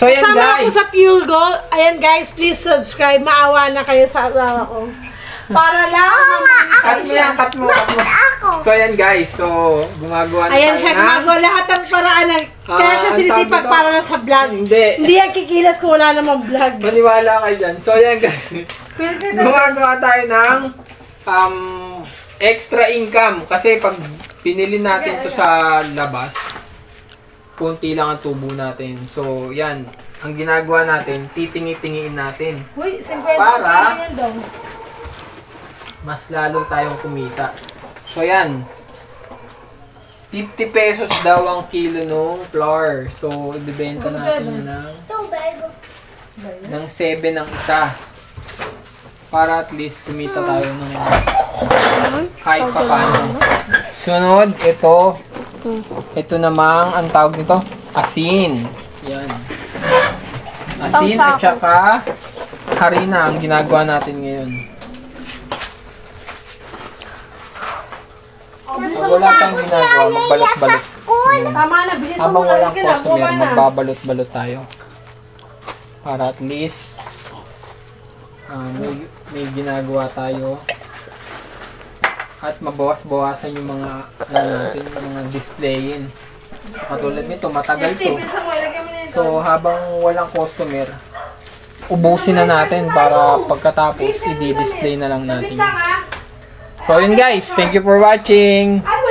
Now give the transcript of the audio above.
po sa Fuel Go. Ayan guys, please subscribe. Maawa na kayo sa asawa ko. Para lang. Cut mo yan, cut mo, cut mo. Ako. So, ayan guys. So, gumagawa na Ayan tayo siya ng- gumagawa lahat ng paraan. ng- Kaya Ah, siya ang sinisipag tawag dito? para lang sa vlog. Hindi. Hindi yan kikilos kung wala namang vlog. Maniwala kayo dyan. So, ayan guys. Gumagawa tayo ng um, extra income. Kasi pag pinili natin to sa labas, konti lang ang tubo natin. So, yan. Ang ginagawa natin, titingi-tingiin natin. Uy, 50 Para- yan dong. Mas lalo tayong kumita. So, yan. 50 pesos daw ang kilo nung flour. So, ibibenta natin yun ng, ng 7 ang isa. Para at least kumita tayo ng kahit pa paano. Sunod, ito. Ito namang, ang tawag nito, asin. Yan. Asin at saka harina ang ginagawa natin ngayon. Pag wala kang ginagawa, magbalot-balot. Tama na, bilisan mo Habang na. walang Halika na, customer, bumaba na. magbabalot-balot tayo. Para at least ah, may, may ginagawa tayo. At mabawas-bawasan yung mga ano natin, yung mga displayin. Katulad nito, matagal to. So habang walang customer, ubusin na natin para pagkatapos i-display na lang natin. So yun guys, thank you for watching. Ano